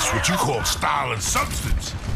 That's what you call style and substance.